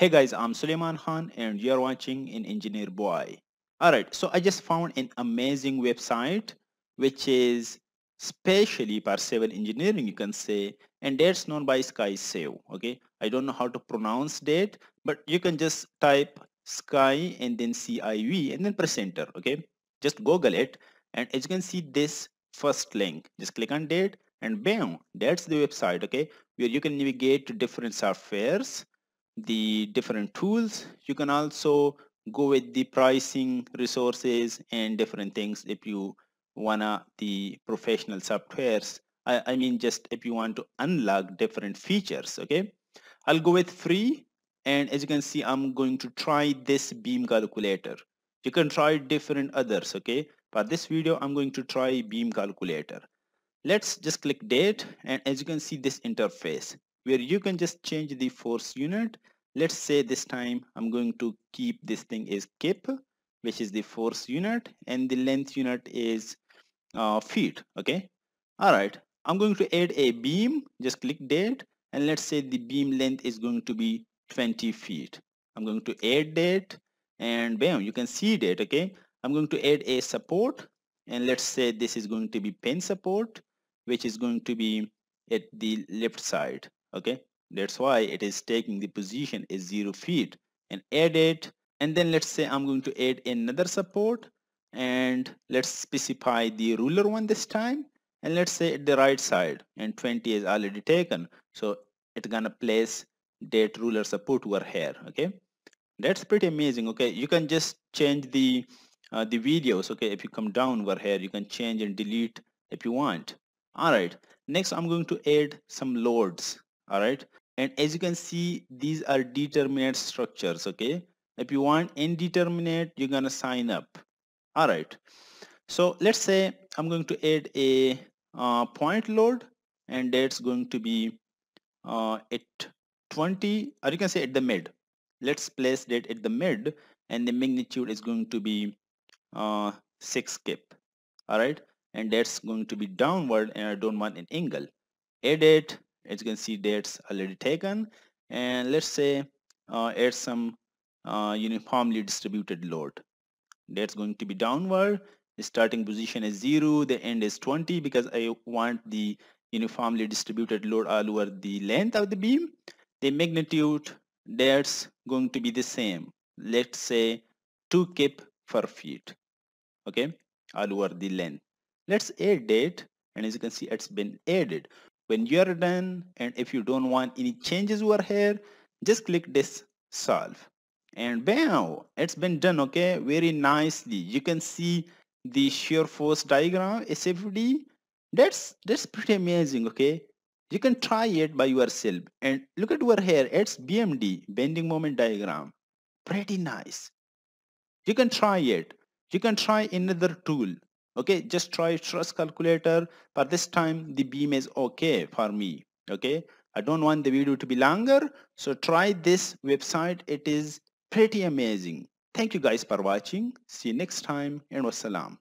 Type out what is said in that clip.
Hey guys, I'm Suliman Khan and you're watching in Engineer Boy. Alright, so I just found an amazing website which is specially for civil engineering you can say and that's known by SkySave. Okay, I don't know how to pronounce that but you can just type sky and then CIV and then press enter. Okay, just google it and as you can see this first link just click on that and bam that's the website okay where you can navigate to different softwares the different tools. You can also go with the pricing resources and different things if you wanna the professional softwares. I, I mean just if you want to unlock different features okay? I'll go with free and as you can see I'm going to try this beam calculator. You can try different others okay? For this video I'm going to try beam calculator. Let's just click date and as you can see this interface where you can just change the force unit. Let's say this time I'm going to keep this thing is kip which is the force unit and the length unit is uh, feet okay? All right I'm going to add a beam just click date and let's say the beam length is going to be 20 feet. I'm going to add that and bam you can see that okay? I'm going to add a support and let's say this is going to be pin support which is going to be at the left side okay? That's why it is taking the position is zero feet and add it. And then let's say I'm going to add another support and let's specify the ruler one this time. And let's say at the right side and 20 is already taken. So it's gonna place that ruler support over here. Okay? That's pretty amazing. Okay? You can just change the uh, the videos. Okay? If you come down over here you can change and delete if you want. All right. Next i'm going to add some loads all right and as you can see these are determinate structures okay? If you want indeterminate you're gonna sign up all right so let's say i'm going to add a uh, point load and that's going to be uh, at 20 or you can say at the mid. Let's place that at the mid and the magnitude is going to be uh, 6 kip all right and that's going to be downward and I don't want an angle. Edit as you can see that's already taken. And let's say uh, add some uh, uniformly distributed load. That's going to be downward. The starting position is 0 the end is 20 because I want the uniformly distributed load all over the length of the beam. The magnitude that's going to be the same. Let's say 2 kip per feet okay all over the length. Let's add it and as you can see it's been added when you are done and if you don't want any changes over here just click this solve. And bam it's been done okay? Very nicely. You can see the shear force diagram SFD that's that's pretty amazing okay? You can try it by yourself. And look at over here it's BMD bending moment diagram. Pretty nice. You can try it. You can try another tool okay just try stress calculator. But this time the beam is okay for me. Okay I don't want the video to be longer. So try this website. It is pretty amazing. Thank you guys for watching. See you next time and wassalam